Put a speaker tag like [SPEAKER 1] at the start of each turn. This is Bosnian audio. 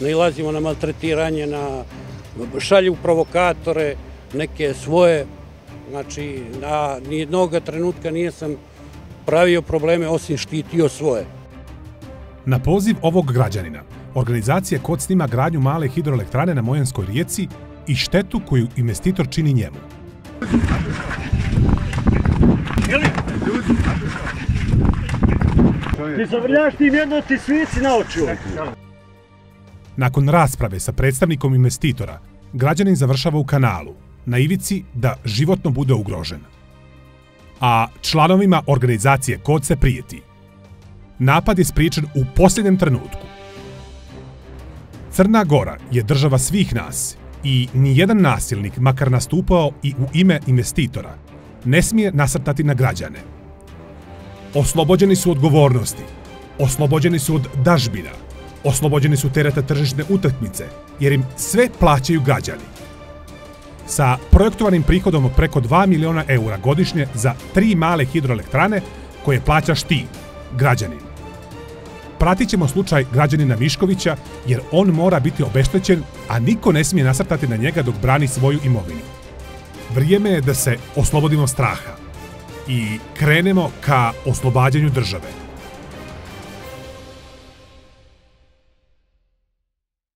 [SPEAKER 1] nailazimo na maltretiranje, na šalju provokatore, neke svoje, znači, na nijednog trenutka nije sam pravio probleme osim štitio svoje.
[SPEAKER 2] Na poziv ovog građanina, organizacija kod snima gradnju male hidroelektrane na Mojanskoj rijeci i štetu koju investitor čini njemu.
[SPEAKER 3] Ti zavrljaš tim jedno ti svici na oču.
[SPEAKER 2] Nakon rasprave sa predstavnikom investitora, građanin završava u kanalu, na ivici da životno bude ugrožen. A članovima organizacije Kod se prijeti. Napad je spričan u posljednjem trenutku. Crna Gora je država svih nas i nijedan nasilnik, makar nastupao i u ime investitora, ne smije nasrtati na građane. Oslobođeni su odgovornosti, oslobođeni su od dažbina, oslobođeni su tereta tržišne utakmice, jer im sve plaćaju građani. Sa projektovanim prihodom od preko 2 miliona eura godišnje za tri male hidroelektrane koje plaćaš ti, građanin. Pratit ćemo slučaj građanina Miškovića jer on mora biti obeštećen, a niko ne smije nasrtati na njega dok brani svoju imovinu. Vrijeme je da se oslobodimo straha i krenemo ka oslobađanju države.